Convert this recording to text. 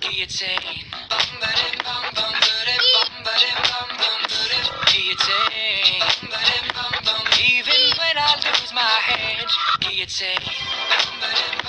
guillotine. Guillotine. Even when I lose my head, guillotine.